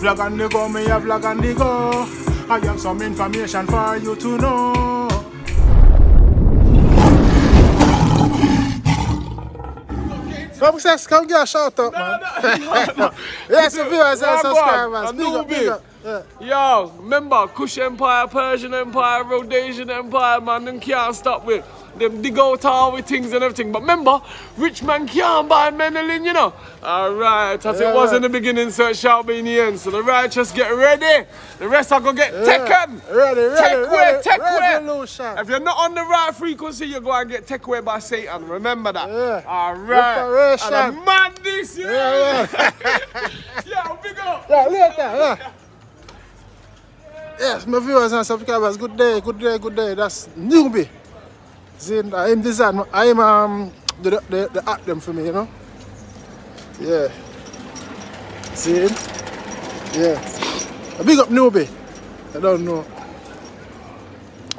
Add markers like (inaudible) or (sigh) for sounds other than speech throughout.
Vlog on the go, me a vlog on the go. I have some information for you to know. Come, sis, come give a shout out, man. (laughs) yes, the viewers and Yeah, boy, subscribers. Big up, big up. Yeah. Yo, remember Kush Empire, Persian Empire, Rhodesian Empire, man, them can't stop with. Them dig out all with things and everything. But remember, rich man can't buy Menelin, you know. Alright, as Yeah, it was in the beginning, so it shall be in the end. So the righteous get ready. The rest are gonna get Yeah. taken. Ready, ready, Take away, ready. take away. If you're not on the right frequency, you go and get taken away by Satan. Remember that. Yeah. Alright. And a madness, yeah. Yeah, (laughs) yeah, big up. Yeah, later, (laughs) yeah. Yes, my viewers and subscribers, good day, good day, good day. That's newbie. See, I'm design, I'm um the the, the act them for me, you know. Yeah. See, yeah. A big up newbie. I don't know.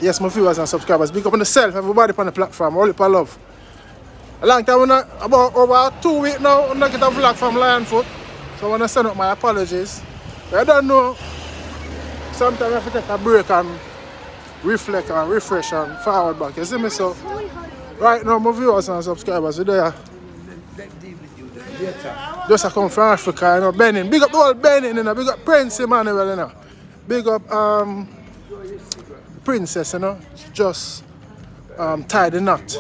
Yes, my viewers and subscribers, big up on yourself, everybody on the platform, all for love. A long time, I, about over two weeks now, I get a vlog from Lionfoot. So I want to send out my apologies. I don't know. Sometimes I have to take a break and reflect and refresh and forward back. You see me? So right now my viewers and subscribers are there. Just I come from Africa, you know, Benin. Big up the whole Benin, you know, big up Prince Emmanuel, you know. Big up um Princess, you know. Just um tied the knot.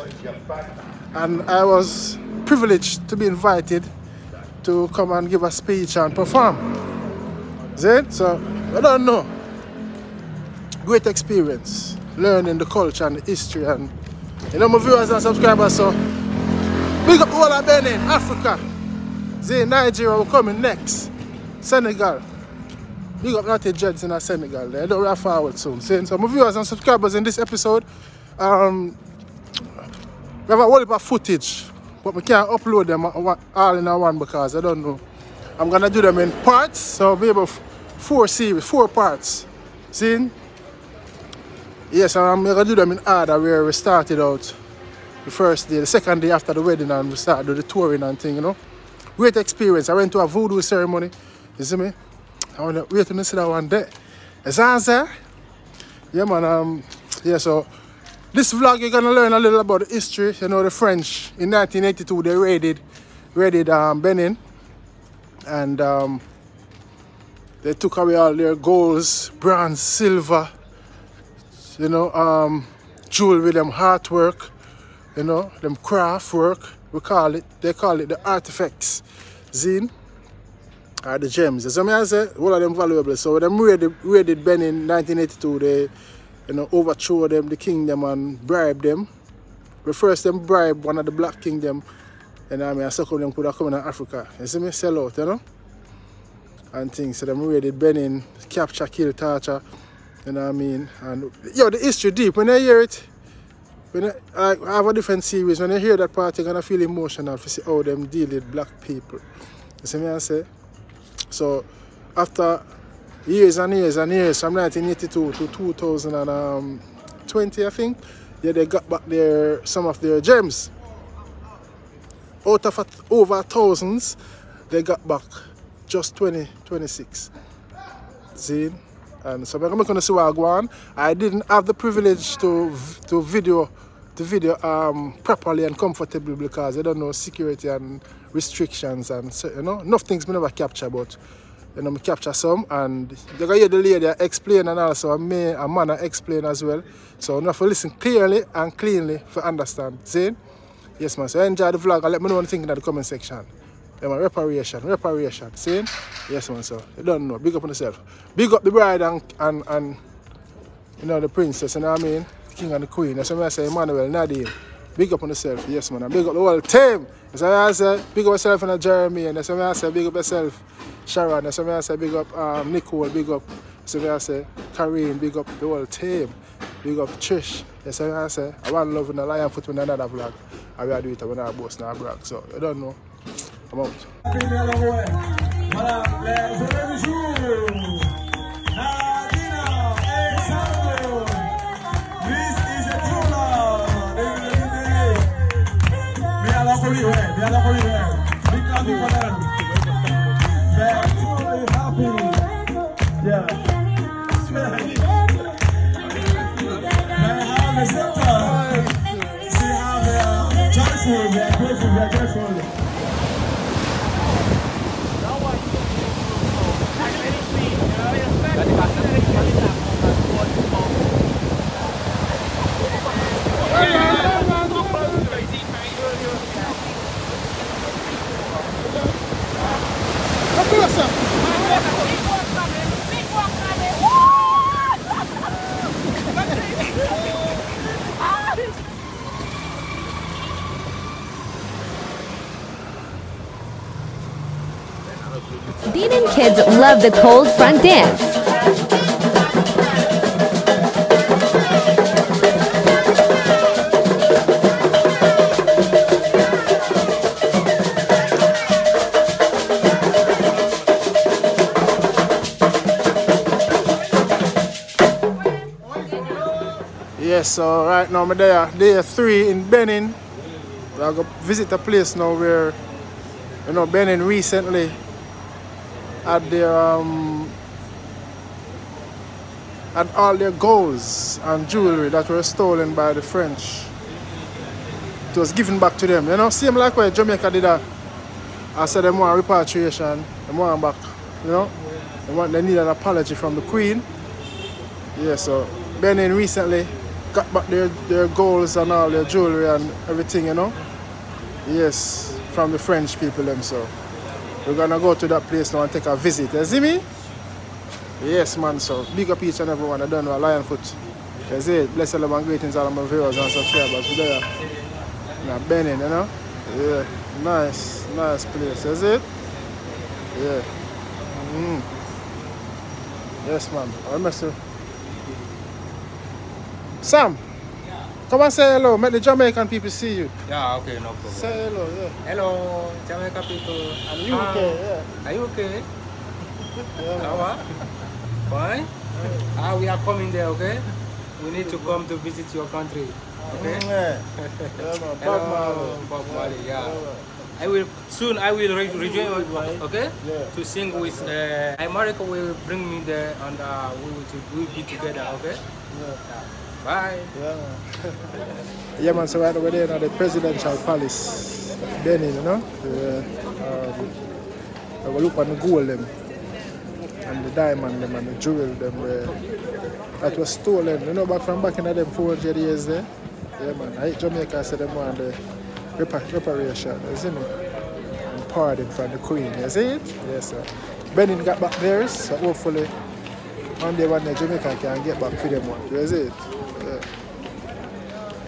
And I was privileged to be invited to come and give a speech and perform. See? So I don't know. Great experience learning the culture and the history and you know my viewers and subscribers so big up all of Benin, Africa. See Nigeria will coming next. Senegal. Big up Natty Jeds in Senegal. They don't run forward soon. See? So my viewers and subscribers in this episode, um we have a whole of footage, but we can't upload them all in one because I don't know. I'm gonna do them in parts, so maybe four series, four parts. See? Yes, I'm gonna do them in order where we started out the first day, the second day after the wedding, and we started the touring and thing, you know. Great experience. I went to a voodoo ceremony. You see me? I want to wait to see that one day. There? Yeah, man. Um, yeah, so this vlog you're gonna learn a little about the history. You know, the French in 1982 they raided, raided um, Benin, and um, they took away all their golds, bronze, silver. You know, um, jewel with them artwork. You know, them craft work. We call it. They call it the artifacts. Zine are the gems. As I say, all of them valuable. So when them raided, raided Benin in 1982, they you know, overthrow them, the kingdom, and bribe them. But first, them bribe one of the black kingdom, and I mean, a second them could have come in Africa. You see me? Sell out, you know? And things. So them raided Benin, capture, kill, torture. You know what I mean? And yo, the history deep. When I hear it, when I, I have a different series, when I hear that part, you're gonna feel emotional to see how them deal with black people. You see me? I say? So after years and years and years from 1982 to 2020 I think yeah they got back their some of their gems out of a, over thousands they got back just 20 26 see and so I'm going to see what I go on I didn't have the privilege to to video the video um properly and comfortably because I don't know security and restrictions and so, you know enough things me never capture but you know, me capture some and you can hear the lady explain and also me and man explain as well. So you have to listen clearly and cleanly for understand. See? Yes man, so enjoy the vlog and let me know what you think in the comment section. Yeah man, reparation, reparation. See? Yes man, so you don't know. Big up on yourself. Big up the bride and and, and you know the princess, you know what I mean? The king and the queen. That's what I say Emmanuel, Nadine. Big up on yourself, yes man. And big up the whole team. That's what I say. Big up yourself and Jeremy. And that's what I say. Big up yourself, Sharon. That's what I say. Big up um, Nicole. Big up. That's what I say. Karine. Big up the whole team. Big up Trish. That's what I say. I want love in the lion foot with another vlog. I will do it when I boss now brag. So you don't know. Out. Voilà, les heureux du jour. Nadina, Example. This is a true love. We are not only here, kids love the cold front dance. Yes, so right now I'm there, day three in Benin. I go visit a place now where, you know, Benin recently had their, um, had all their goals and jewelry that were stolen by the French. It was given back to them. You know, same like where Jamaica did that. I said they want repatriation, they want back, you know. They, want, they need an apology from the Queen. Yeah, so Benin recently got back their, their golds and all their jewelry and everything, you know. Yes, from the French people themselves. We're gonna go to that place now and take a visit. You see me? Yes man, so big up each and everyone. I don't know Lion Foot. You see it? Bless all and greetings all of my viewers and subscribers. We there. Now Benin, you know? Yeah. Nice, nice place. See it? Yeah. Mm. Yes man. I miss you. Sam, come and say hello. Make the Jamaican people see you. Yeah, okay, no problem. Say hello, yeah. Hello, Jamaican people. And you Ah, okay, yeah. Are you okay? yeah. How are? Fine? Ah, we are coming there, okay? We need to come to visit your country. Okay? Mm, yeah. yeah man. Bob Marley. Bob Marley, yeah. Yeah, I will soon. I will re- rejoin. Okay? Yeah. To sing with uh, America will bring me there, and uh, we will we will be together. Okay? Yeah. Bye. Yeah, (laughs) yeah, man. So right over there now, the presidential palace, Benin, you know. The, um, I will look on the gold them and the diamond them and the jewel them where that was stolen. You know, back from back in them 400 years there. Yeah, man. I Jamaica said them want the repar- reparation, you see me? And pardon from the Queen. You see it? Yes, sir. Benin got back theirs, so hopefully one day when the Jamaica can get back to them one. You see it?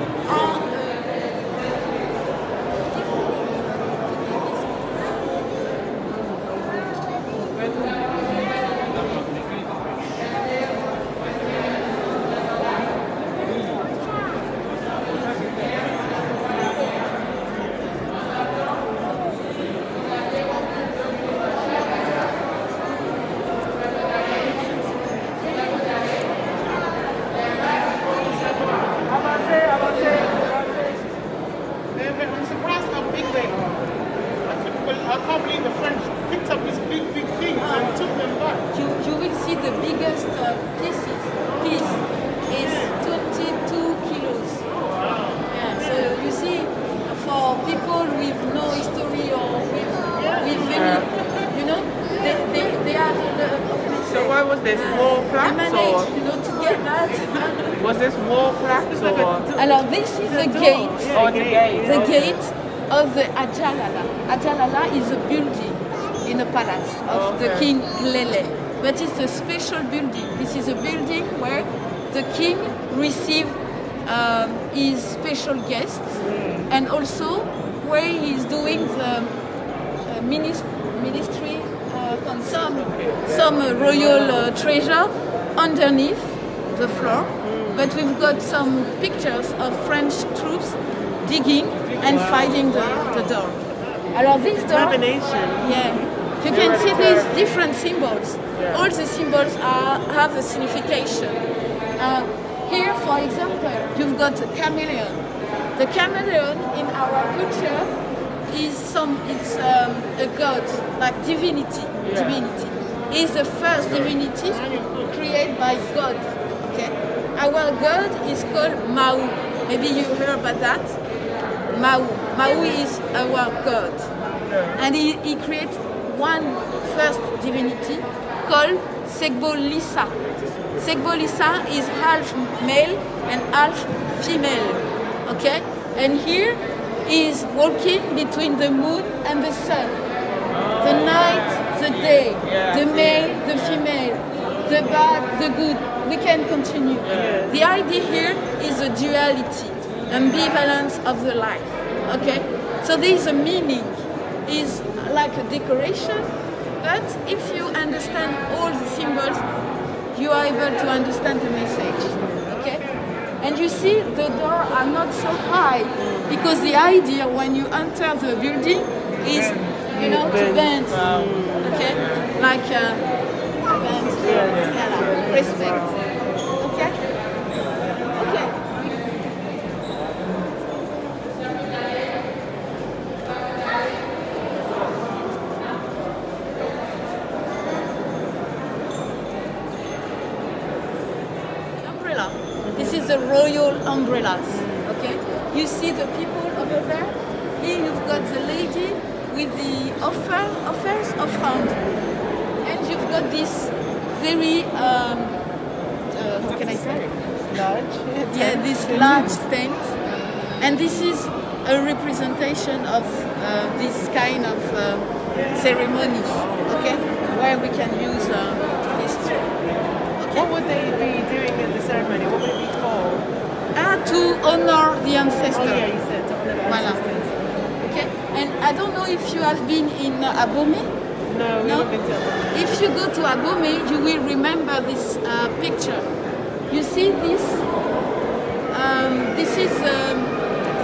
but these are I'm surprised how big they are. I can't bel- I can't believe the French picked up these big, big things and took them back. you, you will see the biggest uh, pieces piece is 22 kilos. Yeah, so you see, for people with no history or with, with very, you know, they, they, they are the, So what was this, war they plaques manage, or you know, to get that. was this war plaques or? Alors this is the gate, Oh, the gate. the gate of the Ajalala. Ajalala is a building in a palace of the Okay. king Glèlè. But it's a special building. This is a building where the king received um, his special guests and also where he's doing the uh, minis- ministry uh, some, some royal uh, treasure underneath the floor. but we've got some pictures of French troops digging and fighting the, the door. Alors this door, Combination. yeah, you can see these different symbols. All the symbols are, have a signification. Uh, here, for example, you've got a chameleon. The chameleon in our culture is some, it's um, a god, like divinity. Divinity is the first divinity created by God. Okay, our god is called Mawu. Maybe you heard about that. Mawu. Mawu is our god, and he, he created one first divinity called Segbo Lisa. Segbo Lisa is half male and half female. Okay, and here is walking between the moon and the sun. The night, the day, the male, the female, the bad, the good. We can continue. The idea here is a duality, ambivalence of the life. Okay? So there is a meaning, is like a decoration, but if you understand all the symbols, you are able to understand the message. Okay? And you see the door are not so high because the idea when you enter the building is you know to bend. Okay? Like uh, bend. Yeah, Respect. Okay? Okay. umbrella. This is the royal umbrellas. Okay? You see the people over there? Here you've got the lady with the offer, offers of hand. And you've got this very, um, uh, how can I say? Large. (laughs) Yeah, this large tent. And this is a representation of uh, this kind of uh, ceremony, okay? Where we can use uh, this tree. What would they be doing in the ceremony? What would it be for? To honor the ancestor. Oh yeah, you said to honor the Voilà. ancestors. Okay. And I don't know if you have been in uh, Abomey. No, we No? haven't been. If you go to Abomey, you will remember this uh, picture. You see this? Um, this is um,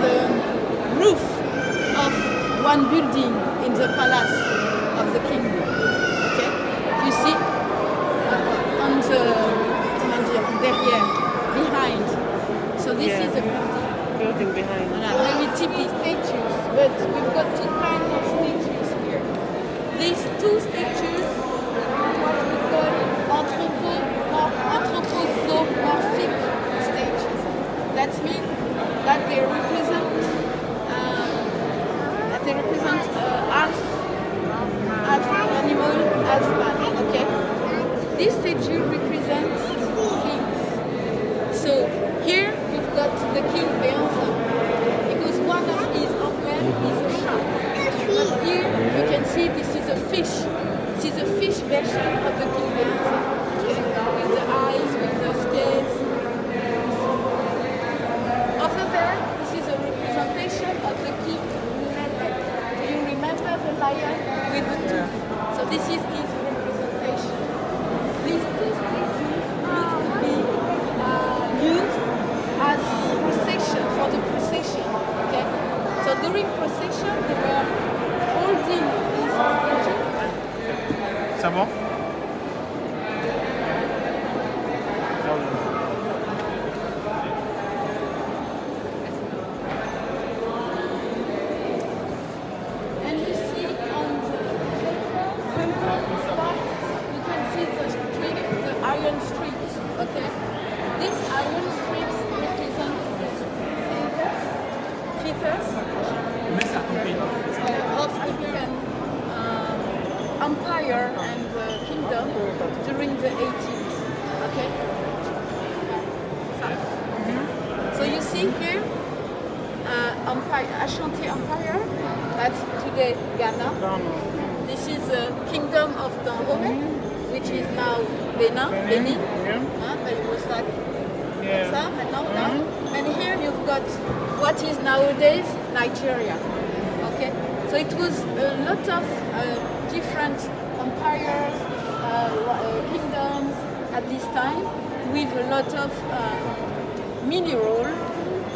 the roof of one building in the palace of the kingdom. Okay? You see? Uh, on the derrière, behind. So this Yeah. is a building. building behind. Voilà, very typical statues, but we've got two kinds of statues here. These two statues are what we call anthropo- or anthropozoomorphic statues. That means that they represent um, that they represent uh, half half animal, half man. Okay. This statue represents kings. So here we've got the king Béhanzin because one of his emblem is a shark. But here you can see this is a fish. This is a fish version of the king Béhanzin. Okay? With the eyes, with the scales. Over there, this is a representation of the king Mehmet. Do you remember the lion with the tooth? So this is his representation. These two statues used to be uh, used as procession for the procession. Okay, so during procession they were holding these statues. C'est bon? And you see on the temple spot, you can see the street, the iron streets. Okay, these iron streets represent feathers of African uh, empire and uh, kingdom during the 18th. Okay. So you see here, uh, empire, Ashanti Empire, that's today Ghana. This is the kingdom of Dahomey, which is now Benin, Benin. Huh? But it was like Yeah. maintenant, now. And here you've got what is nowadays Nigeria. Okay, so it was a lot of uh, different empires, uh, uh, kingdoms at this time, with a lot of uh, mini roll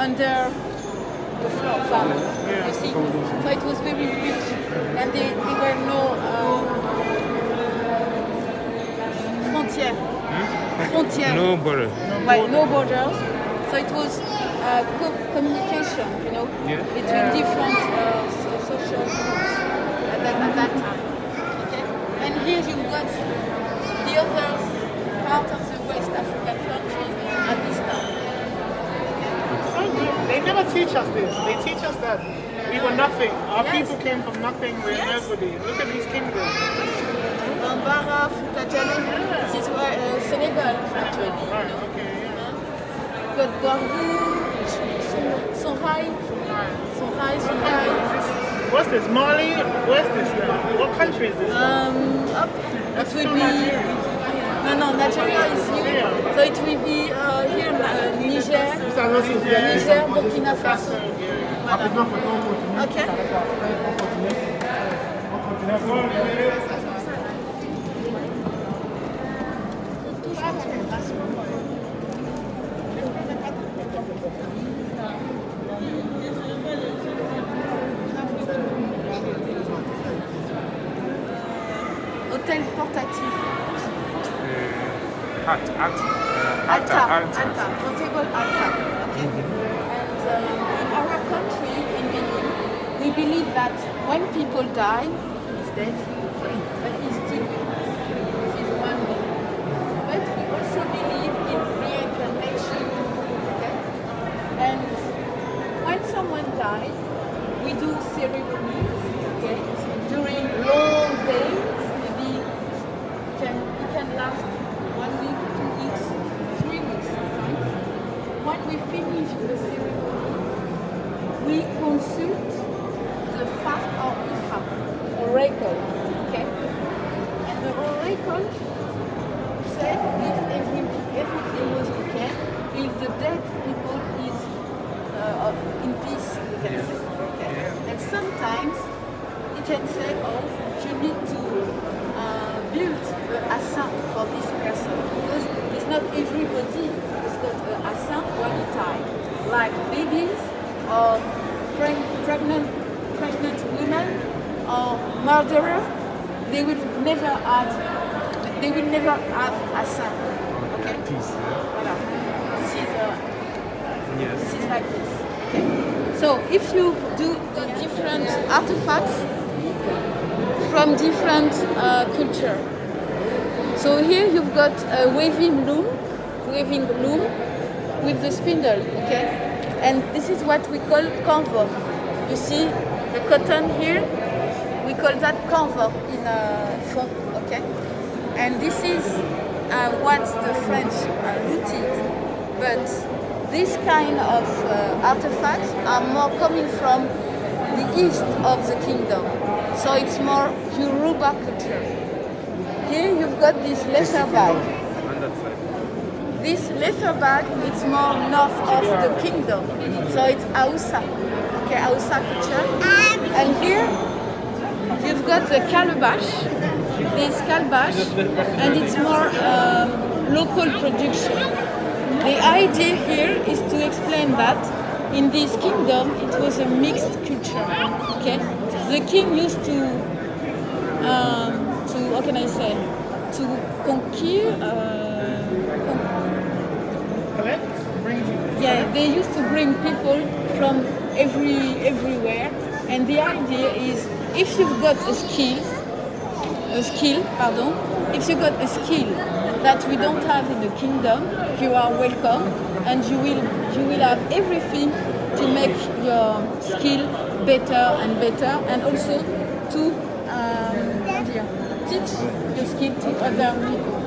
under the floor. farm. You see? So it was very rich. And there, there were no um, frontières. Frontières. No border. Right, no borders. So it was uh, co- communication, you know, Yeah. between different uh, social groups at that, at that time. Okay? And here you've got the other part of the West African countries at this time. So good. They never teach us this. They teach us that we were nothing. Our Yes. people came from nothing. We're Yes. nobody. Look at these kingdoms. Bambara, Futajale, this is where uh, Senegal actually. You Right, okay, yeah. Got Borgu, Songhai, Songhai, Songhai. What's this? Mali? Where's this now? What country is this? Um, up, it will be. No, no, Nigeria is here. So it will be uh, here, uh, Niger, Burkina Faso. Voilà. Okay. Hôtel portatif. Hat, hat. Uh, Alta, Alta, Alta, portable Alta. Okay. And um, in our country, in Benin, we believe that when people die, he's dead, but he's still is one day. But we also believe in reincarnation. Okay. And when someone dies, we do ceremonies. Okay. During long one week, two weeks, three weeks sometimes. When we finish the ceremony, we consult they will never add they will never have ascent. Okay? Voilà. This is uh, this is like this. Okay. So if you do the different artifacts from different uh, culture. So here you've got a waving loom, waving loom with the spindle, okay? And this is what we call convo. You see the cotton here? We call that convo in uh, Fon, okay? And this is uh, what the French uh, rooted. But this kind of uh, artifacts are more coming from the east of the kingdom. So it's more Yoruba culture. Here you've got this leather bag. This leather bag is more north of the kingdom. So it's Hausa. Okay, Hausa culture. And here you've got the calabash. This calabash and it's more um, local production. The idea here is to explain that in this kingdom it was a mixed culture. Okay, the king used to, um, to what can I say, to conquer. Uh, con- yeah, they used to bring people from every everywhere, and the idea is if you've got a skill, a skill, pardon, if you've got a skill that we don't have in the kingdom, you are welcome, and you will you will have everything to make your skill better and better, and also to um, teach your skill to other people.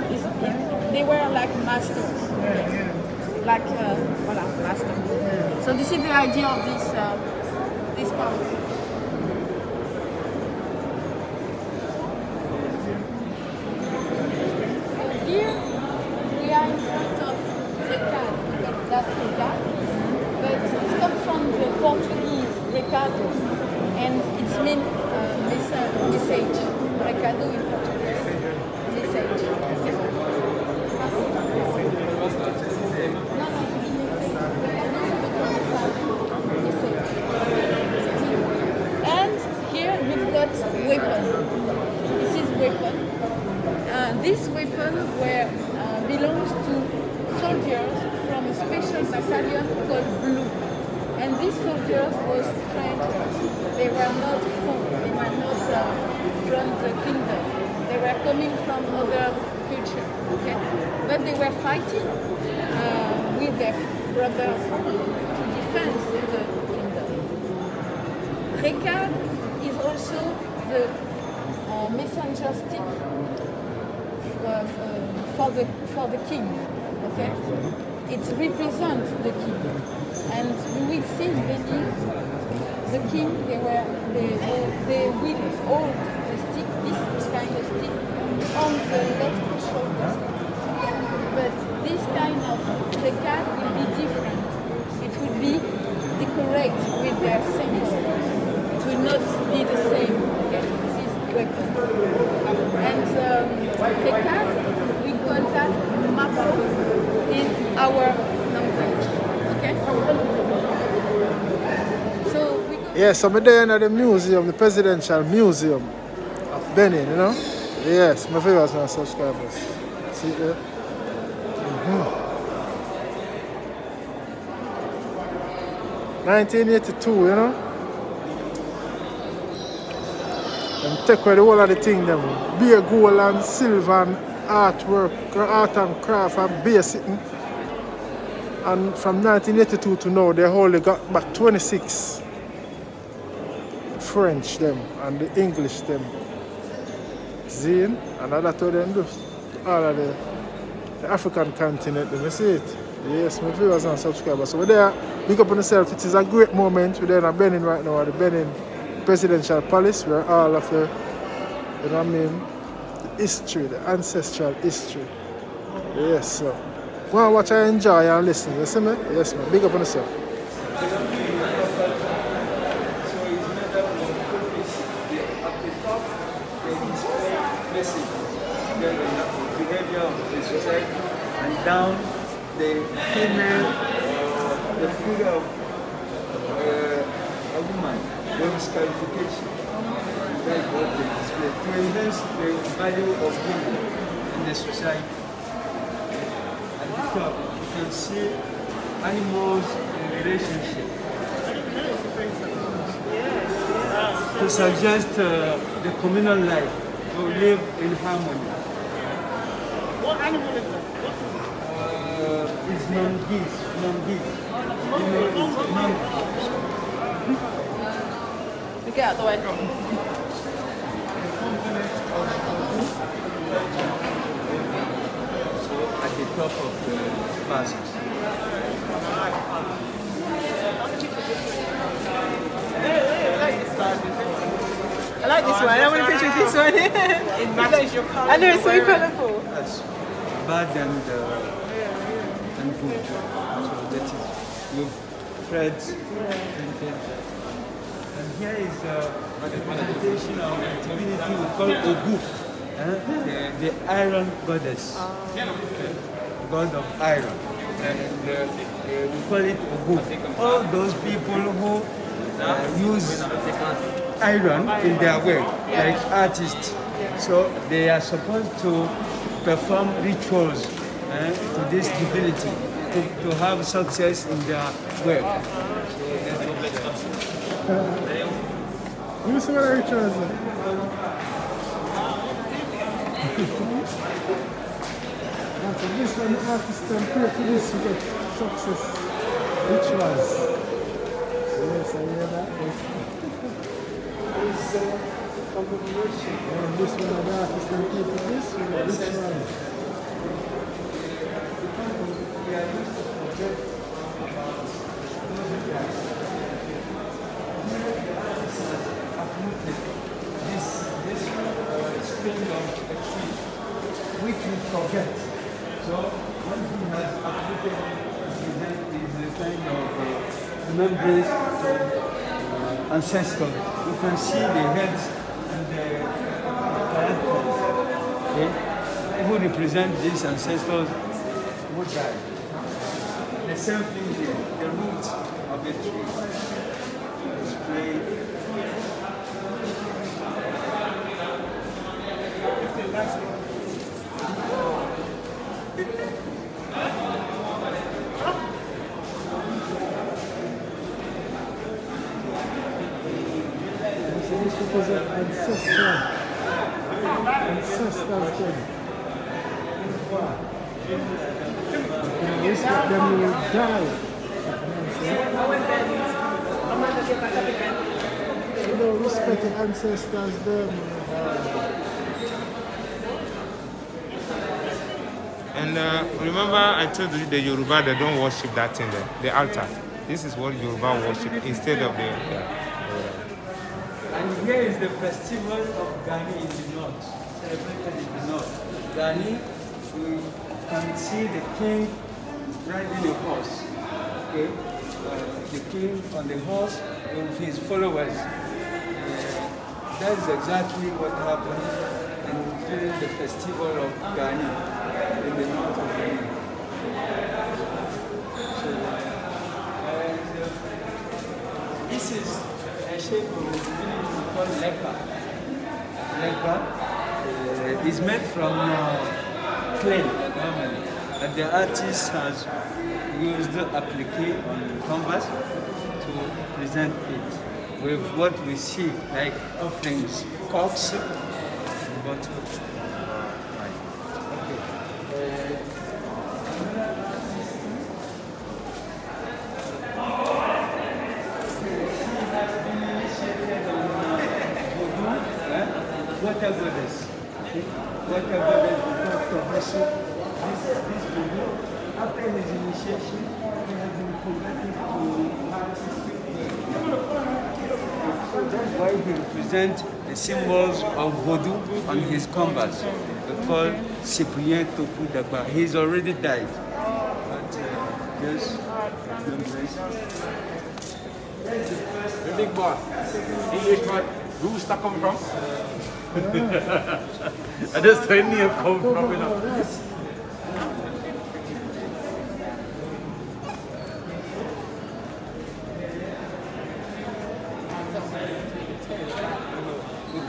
They were like masters, like uh, voilà, masters. So this is the idea of this uh, this part. Here we are in front of recado, that recado, but it comes from the Portuguese recado, and it's mean uh, message, message. Recado in Portuguese, message. No, no, it's message. weapon. This is weapon. Uh, this weapon where, uh, belongs to soldiers from a special battalion called Blue. And these soldiers were strangers. They were not from, they were not uh, from the kingdom. They were coming from other culture. Okay? But they were fighting uh, with their brothers to defend the kingdom. Rekard is also the uh, messenger stick uh, uh, for the for the king. Okay, it represents the king, and you will see Benin the king. They were they they will hold the stick, this kind of stick, on the left shoulder. But this kind of the card will be different. It will be decorated with their symbol. It will not be the same. Okay, this is. And um, the card we call that mako in our language. Okay. So we go. Yes, I'm there in the museum, the presidential museum of Benin, you know? Yes, my viewers and subscribers. See there? Mhm. 1982, you know? And take away the whole of the thing, them beer gold and silver and artwork, art and craft and beer sitting. And from 1982 to now, they only got back 26 French them and the English them. Zine and other to them do all of the, the African continent, them, you see it? Yes, my viewers and subscribers. So we're there, big up on yourself. It is a great moment. We're there in Benin right now at the Benin Presidential Palace where all of the, you know what I mean, the history, the ancestral history. Yes, so. Go and watch and enjoy and listen. You see me? Yes, man. Big up on yourself. behavior of the society and down the female, the figure of uh, a woman, those qualification. That's what they display to enhance the value of women in the society. At the top, you can see animals in relationship. To suggest uh, the communal life, to live in harmony. What animal is that? What is is non-geese, non-geese. You know, it's non-geese. Get out the way. So at the top of the masses. I like this one. I want a picture of this one. it matches your colour. (laughs) I know it's so colourful. That's bad and, uh, good. So that is threads printed. And here is uh, a representation of a divinity we call Ogu, uh, the, the iron goddess, okay, god of iron. And uh, uh, we call it Ogu. All those people who uh, use iron in their work, like artists. So they are supposed to perform rituals eh, to this divinity to, to have success in their work. I chose? And so this one, artist this to get success. Rituals. Yes, I hear that. Yes. And this one, artist we get rituals. This, this uh, spring of a tree, forget. So one he has uprooted is a kind of uh, remembrance to uh, ancestors. You can see the heads and the characters okay, who represent these ancestors who died. The same thing here, the roots of the tree display This represents ancestral. Ancestors then. You know, respect you don't respect the ancestors them. And uh, remember, I told you the Yoruba they don't worship that thing there, the altar. This is what Yoruba worship instead of the. And here is the festival of Gani in the north, celebrated in the north. Gani, we can see the king riding a horse. Okay, uh, the king on the horse with his followers. Uh, that is exactly what happened in, during the festival of Gani in the north of Ghana. So, uh, this is a shape of the village called call lepa. Lepa uh, is made from uh, clay normally, and the artist has used applique on canvas to present it with what we see like offerings, cocks, and bottles. Water goddess. Water goddess because to worship this, this voodoo. After his initiation, he has been converted to artistic So that's why he represents the symbols of voodoo on his canvas. We call Cyprien Tokoudagba. He's already died. But uh, just The big boss. He is what Rooster come from? (laughs) I just where name come from, you know.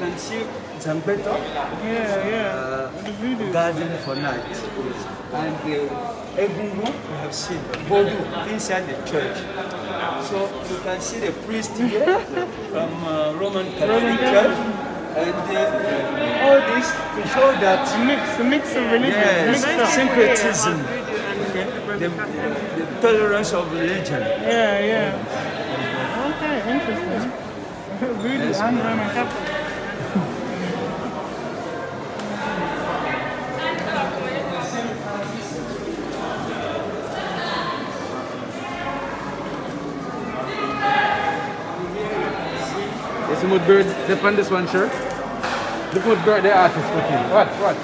Can see Zangbeto. Yeah, yeah. Uh, garden for night. And uh, Egungun, we have seen Voodoo inside the church. So you can see the priest here (laughs) from uh, Roman Catholic Church. And uh, all this to show that mix, mix of religion, yes, mix syncretism, okay, the, the tolerance of religion. Yeah, yeah. Okay, interesting. Voodoo Yes. and Roman Catholic. You see what bird they on this one sure. Look what bird the artist put in. What? What?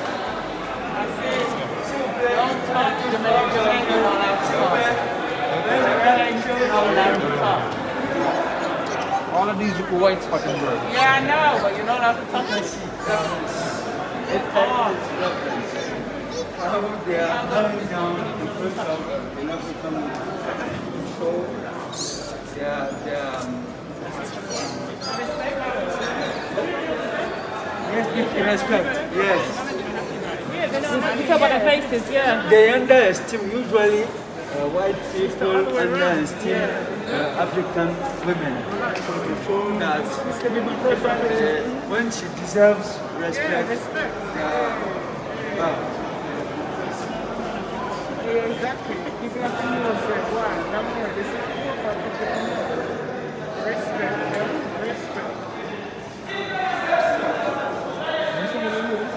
All of these look white spotted birds. Yeah, I know, but you don't have to touch it. It's hard. How they are coming down in front of an African so they are, they are um, yes, respect, yes. Talk about the faces, yeah. They underestimate, usually uh, white people underestimate uh, African women. That uh, when she deserves respect. Yeah, exactly. People have to that more, this is cool for people to know. Respect, yeah, respect. That's what it is.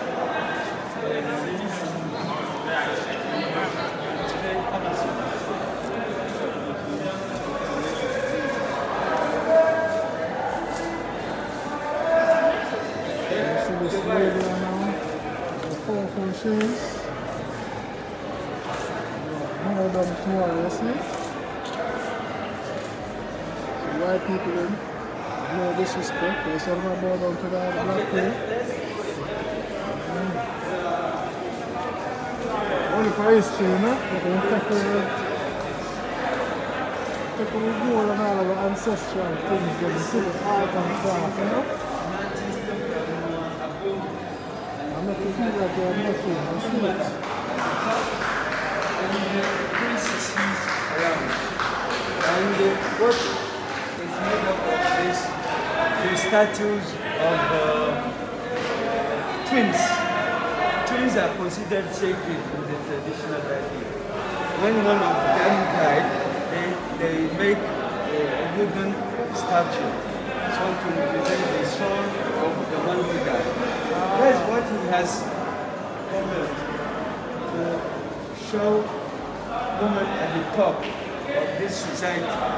You see this lady right now, the More of them tomorrow, you see? So white people no disrespect, they said my boy down to the black. Mm. Only for history, you know? They can away, take away gold and all of the ancestral things, the art and craft, you know? And uh, what is made up of this crystal statues of uh, twins. Twins are considered sacred in the traditional idea. When one of them died, they, they make a, wooden statue so to represent the soul of the one who died. That's what he has to show women at the top of this society.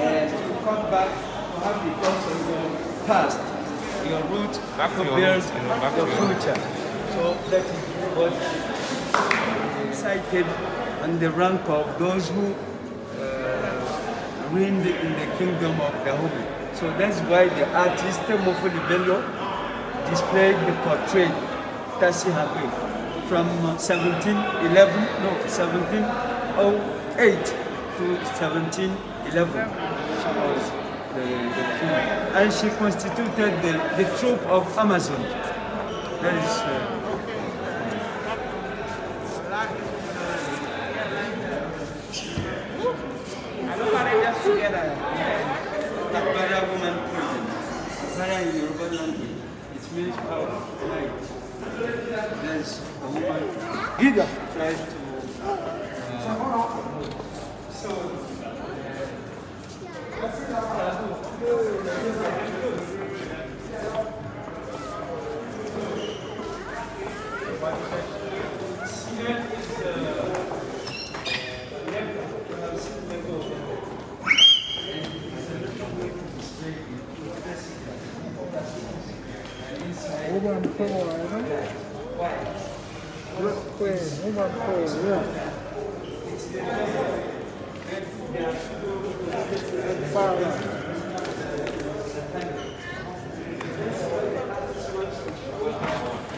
and to come back to have the thoughts of your past, your root Back to to your build roots, you know, back to your your roots. future. So that is what cited on the rank of those who uh, reigned in the kingdom of Dahomey. So that's why the artist Moufouli Bello displayed the portrait Tassi Hangbé from uh, 1711, no, 1708 to 1711. She was the, the king. And she constituted the, the troop of Amazon. That is uh, Agbara woman prison. Agbara in Yoruba language. It means power, light. There's a woman. Tries to. Uh, so. Woman power, you know? Look queen, woman power, yeah. Power.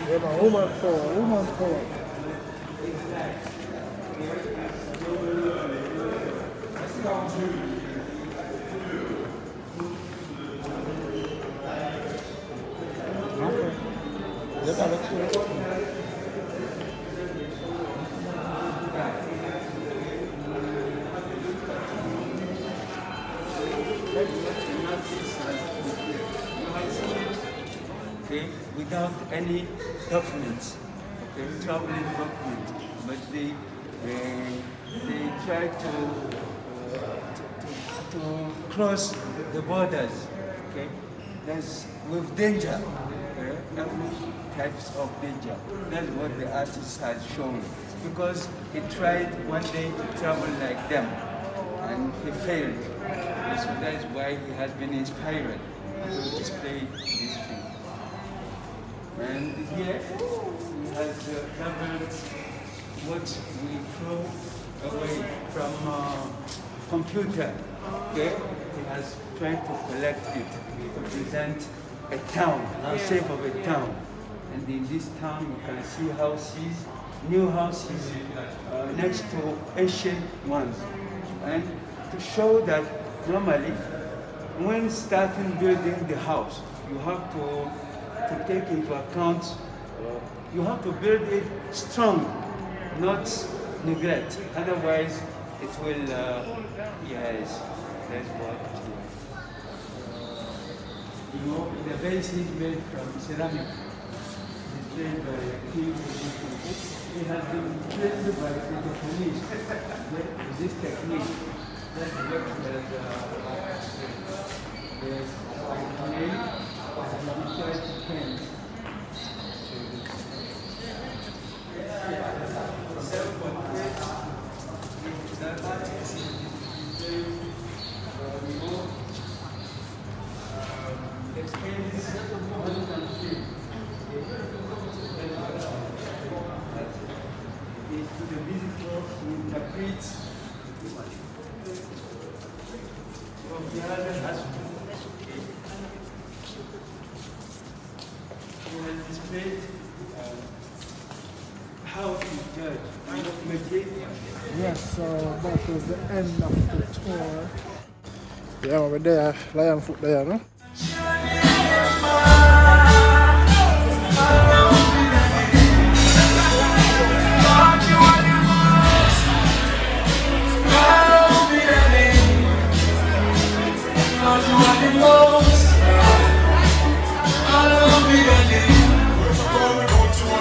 Yeah, man, woman power, woman power. Okay, without any documents, okay, traveling documents, but they they, they try to, uh, to, to cross the borders, okay, that's with danger, every types of danger. That's what the artist has shown, because he tried one day to travel like them, and he failed. So that's why he has been inspired to display this thing. And here he has uh, covered what we throw away from uh, computer. Okay? He has tried to collect it to present a town, a shape of a town. And in this town you can see houses, new houses uh, next to ancient ones. And to show that normally when starting building the house, you have to to take into account, you have to build it strong, not neglect. Otherwise, it will, uh, yes, that's what. You know, the base is made from ceramic, displayed by King It has been trained by the Japanese. With this technique. That's what has, uh, the clay Experience to the visitors to interpret from the other aspect. We have displayed uh, how to judge, how to mediate. Yes, so that was the end of the tour. Yeah, we're there, LionFoot there, no?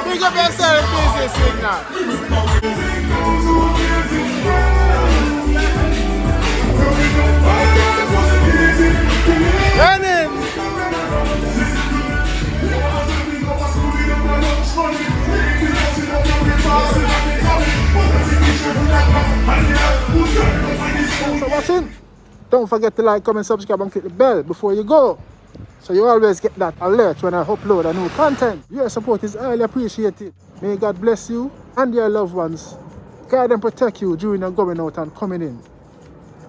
Big up yourself, busy signal. Running. Watching. Don't forget to like, comment, subscribe, and click the bell before you go. So you always get that alert when I upload a new content. Your support is highly appreciated. May God bless you and your loved ones. Guide and protect you during your going out and coming in.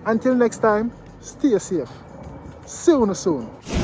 Until next time, stay safe. See you soon.